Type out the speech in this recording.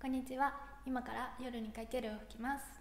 こんにちは。今から夜にかけるを吹きます。